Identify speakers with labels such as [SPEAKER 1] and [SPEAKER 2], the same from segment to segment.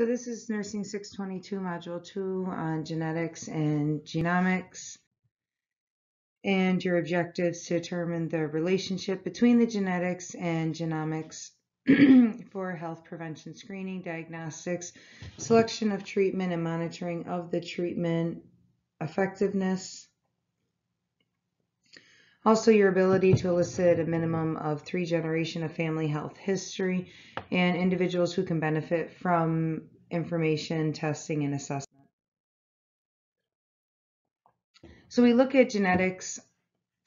[SPEAKER 1] So this is Nursing 622 Module 2 on genetics and genomics. And your objectives to determine the relationship between the genetics and genomics for health prevention screening, diagnostics, selection of treatment and monitoring of the treatment effectiveness. Also, your ability to elicit a minimum of three generation of family health history and individuals who can benefit from information, testing, and assessment. So we look at genetics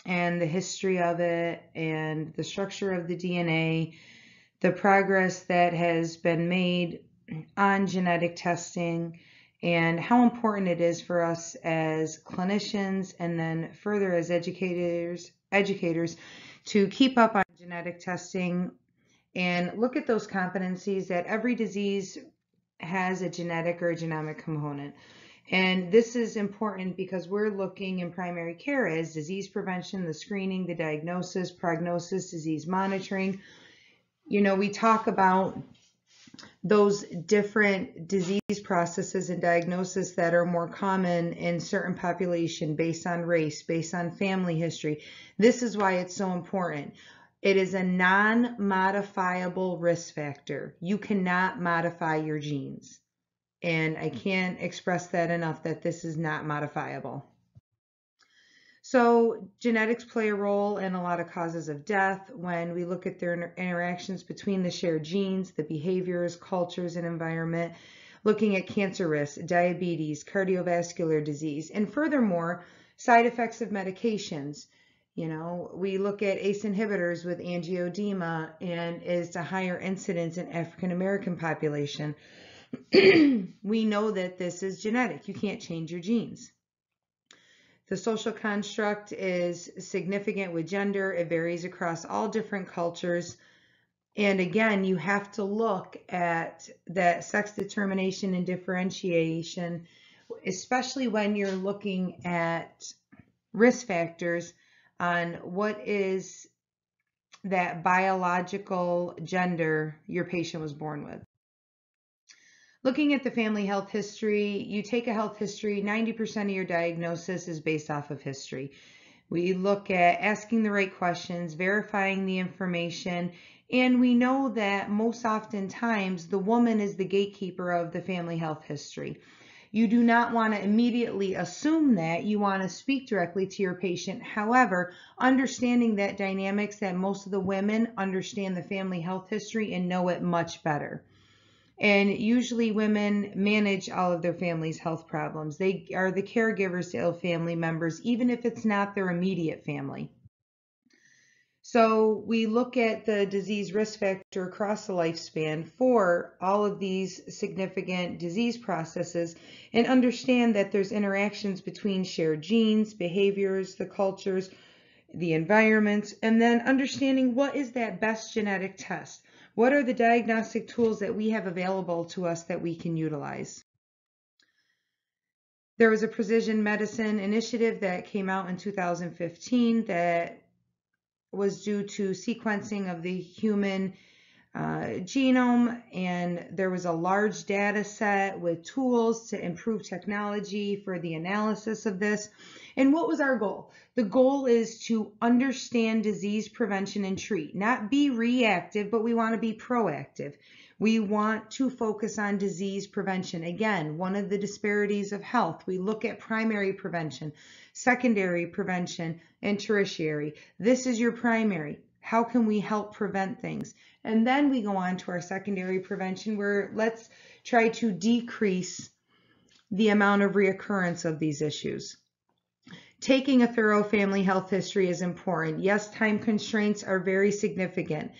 [SPEAKER 1] and the history of it and the structure of the DNA, the progress that has been made on genetic testing, and how important it is for us as clinicians and then further as educators educators to keep up on genetic testing and look at those competencies that every disease has a genetic or a genomic component. And this is important because we're looking in primary care as disease prevention, the screening, the diagnosis, prognosis, disease monitoring. You know, we talk about those different disease processes and diagnosis that are more common in certain population based on race, based on family history. This is why it's so important. It is a non-modifiable risk factor. You cannot modify your genes. And I hmm. can't express that enough that this is not modifiable. So genetics play a role in a lot of causes of death when we look at their inter interactions between the shared genes, the behaviors, cultures, and environment, looking at cancer risk, diabetes, cardiovascular disease, and furthermore, side effects of medications. You know, we look at ACE inhibitors with angioedema and is a higher incidence in African American population. we know that this is genetic. You can't change your genes. The social construct is significant with gender. It varies across all different cultures. And again, you have to look at that sex determination and differentiation, especially when you're looking at risk factors on what is that biological gender your patient was born with. Looking at the family health history, you take a health history, 90% of your diagnosis is based off of history. We look at asking the right questions, verifying the information, and we know that most oftentimes the woman is the gatekeeper of the family health history. You do not want to immediately assume that. You want to speak directly to your patient. However, understanding that dynamics that most of the women understand the family health history and know it much better. And usually women manage all of their family's health problems. They are the caregivers to ill family members, even if it's not their immediate family. So we look at the disease risk factor across the lifespan for all of these significant disease processes and understand that there's interactions between shared genes, behaviors, the cultures, the environments, and then understanding what is that best genetic test. What are the diagnostic tools that we have available to us that we can utilize? There was a precision medicine initiative that came out in 2015 that was due to sequencing of the human uh, genome and there was a large data set with tools to improve technology for the analysis of this. And what was our goal? The goal is to understand disease prevention and treat, not be reactive, but we want to be proactive. We want to focus on disease prevention. Again, one of the disparities of health, we look at primary prevention, secondary prevention, and tertiary. This is your primary. How can we help prevent things? And then we go on to our secondary prevention where let's try to decrease the amount of reoccurrence of these issues. Taking a thorough family health history is important. Yes, time constraints are very significant.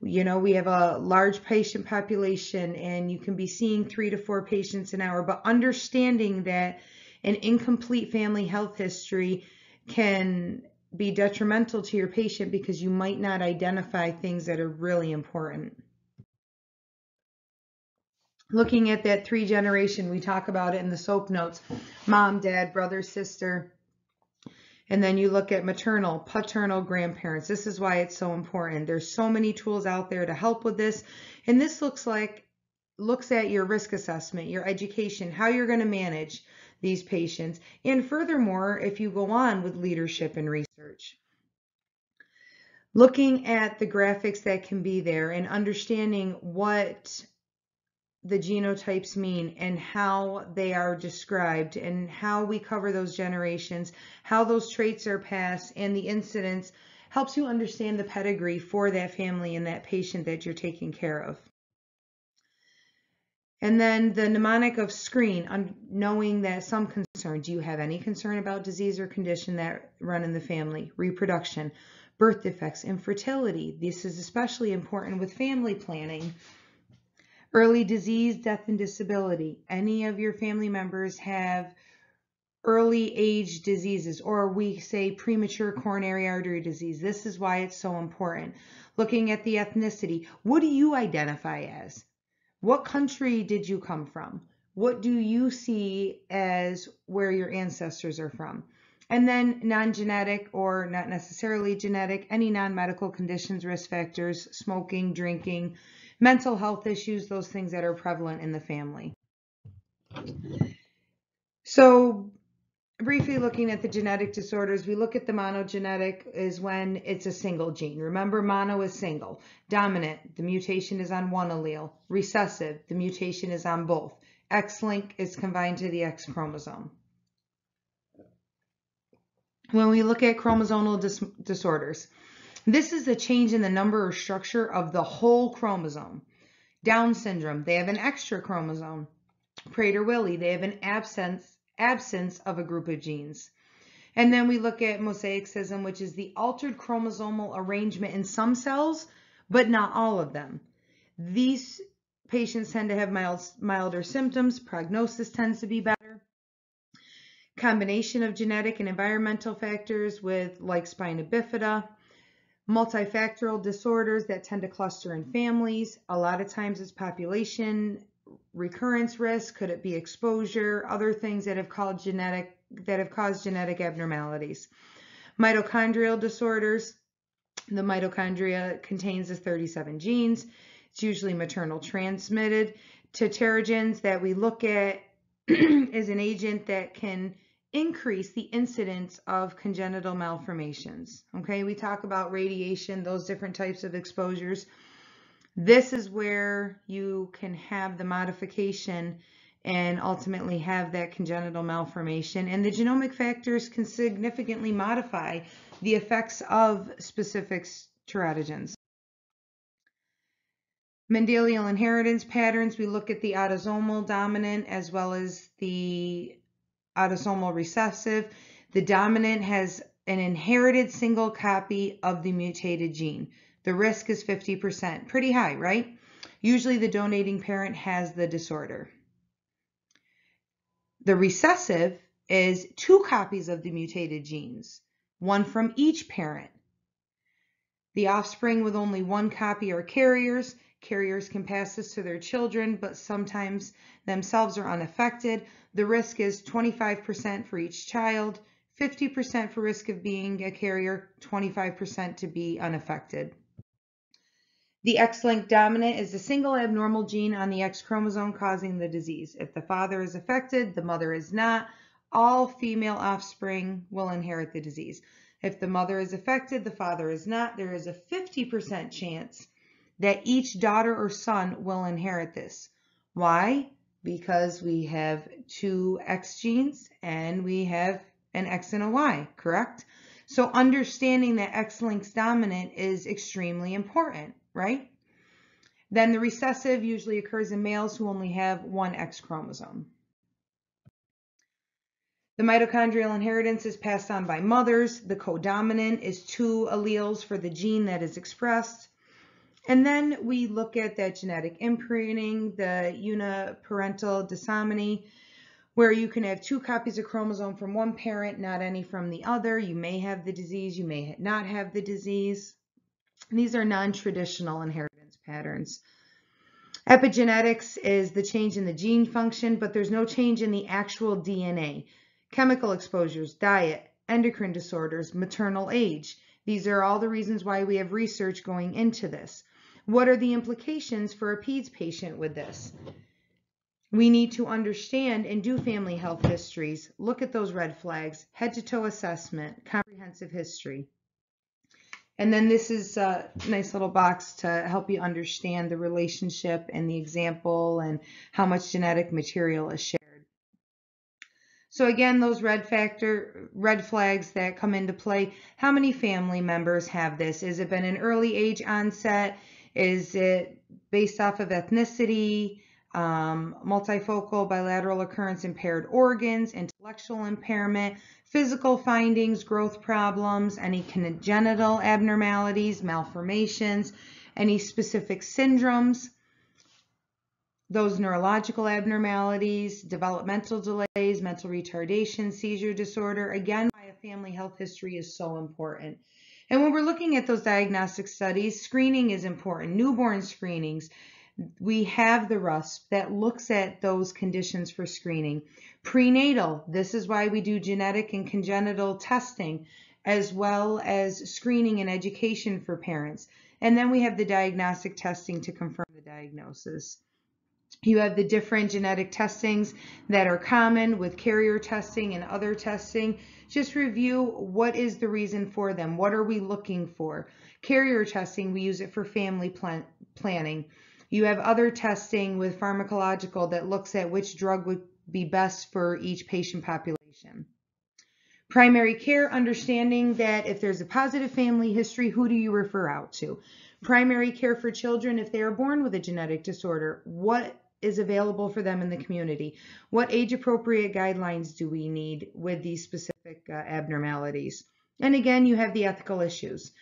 [SPEAKER 1] You know, we have a large patient population and you can be seeing three to four patients an hour, but understanding that an incomplete family health history can be detrimental to your patient because you might not identify things that are really important. Looking at that three generation, we talk about it in the SOAP notes, mom, dad, brother, sister, and then you look at maternal, paternal grandparents. This is why it's so important. There's so many tools out there to help with this. And this looks like looks at your risk assessment, your education, how you're going to manage these patients, and furthermore, if you go on with leadership and research. Looking at the graphics that can be there and understanding what the genotypes mean and how they are described and how we cover those generations, how those traits are passed, and the incidence helps you understand the pedigree for that family and that patient that you're taking care of. And then the mnemonic of screen, on knowing that some concern, do you have any concern about disease or condition that run in the family? Reproduction, birth defects, infertility. This is especially important with family planning. Early disease, death, and disability. Any of your family members have early age diseases, or we say premature coronary artery disease. This is why it's so important. Looking at the ethnicity, what do you identify as? What country did you come from? What do you see as where your ancestors are from? And then non-genetic or not necessarily genetic, any non-medical conditions, risk factors, smoking, drinking, mental health issues, those things that are prevalent in the family. So briefly looking at the genetic disorders, we look at the monogenetic is when it's a single gene. Remember, mono is single. Dominant, the mutation is on one allele. Recessive, the mutation is on both. X-link is combined to the X chromosome. When we look at chromosomal dis disorders, this is a change in the number or structure of the whole chromosome. Down syndrome, they have an extra chromosome. Prader-Willi, they have an absence absence of a group of genes. And then we look at mosaicism, which is the altered chromosomal arrangement in some cells, but not all of them. These patients tend to have mild, milder symptoms. Prognosis tends to be better. Combination of genetic and environmental factors with like spina bifida. Multifactorial disorders that tend to cluster in families. A lot of times it's population recurrence risk? Could it be exposure? Other things that have caused genetic that have caused genetic abnormalities. Mitochondrial disorders. The mitochondria contains the 37 genes. It's usually maternal transmitted. Teratogens that we look at is an agent that can increase the incidence of congenital malformations. Okay, we talk about radiation, those different types of exposures. This is where you can have the modification and ultimately have that congenital malformation. And the genomic factors can significantly modify the effects of specific teratogens. Mendelian inheritance patterns, we look at the autosomal dominant as well as the autosomal recessive. The dominant has an inherited single copy of the mutated gene. The risk is 50%. Pretty high, right? Usually the donating parent has the disorder. The recessive is two copies of the mutated genes, one from each parent. The offspring with only one copy are carriers. Carriers can pass this to their children, but sometimes themselves are unaffected. The risk is 25% for each child, 50% for risk of being a carrier, 25% to be unaffected. The X-linked dominant is the single abnormal gene on the X chromosome causing the disease. If the father is affected, the mother is not. All female offspring will inherit the disease. If the mother is affected, the father is not. There is a 50% chance that each daughter or son will inherit this. Why? Because we have two X genes and we have an X and a Y, correct? So understanding that X links dominant is extremely important right? Then the recessive usually occurs in males who only have one X chromosome. The mitochondrial inheritance is passed on by mothers. The codominant is two alleles for the gene that is expressed. And then we look at that genetic imprinting, the uniparental disomy, where you can have two copies of chromosome from one parent, not any from the other. You may have the disease, you may not have the disease. These are non-traditional inheritance patterns. Epigenetics is the change in the gene function, but there's no change in the actual DNA. Chemical exposures, diet, endocrine disorders, maternal age. These are all the reasons why we have research going into this. What are the implications for a PEDS patient with this? We need to understand and do family health histories, look at those red flags, head to toe assessment, comprehensive history. And then this is a nice little box to help you understand the relationship and the example and how much genetic material is shared. So again, those red factor, red flags that come into play, how many family members have this? Is it been an early age onset? Is it based off of ethnicity? um, multifocal bilateral occurrence impaired organs, intellectual impairment, physical findings, growth problems, any congenital abnormalities, malformations, any specific syndromes, those neurological abnormalities, developmental delays, mental retardation, seizure disorder. Again, why a family health history is so important. And when we're looking at those diagnostic studies, screening is important, newborn screenings, we have the RUSP that looks at those conditions for screening. Prenatal, this is why we do genetic and congenital testing, as well as screening and education for parents. And then we have the diagnostic testing to confirm the diagnosis. You have the different genetic testings that are common with carrier testing and other testing. Just review what is the reason for them. What are we looking for? Carrier testing, we use it for family plan planning. You have other testing with pharmacological that looks at which drug would be best for each patient population. Primary care, understanding that if there's a positive family history, who do you refer out to? Primary care for children, if they are born with a genetic disorder, what is available for them in the community? What age appropriate guidelines do we need with these specific uh, abnormalities? And again, you have the ethical issues.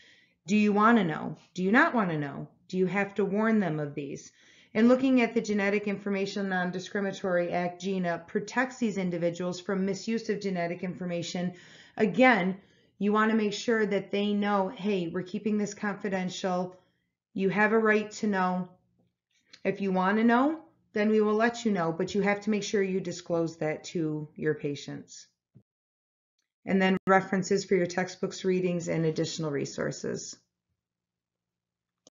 [SPEAKER 1] Do you want to know? Do you not want to know? Do you have to warn them of these? And looking at the Genetic Information Non-Discriminatory Act, GINA protects these individuals from misuse of genetic information. Again, you want to make sure that they know, hey, we're keeping this confidential. You have a right to know. If you want to know, then we will let you know, but you have to make sure you disclose that to your patients. And then references for your textbooks, readings, and additional resources.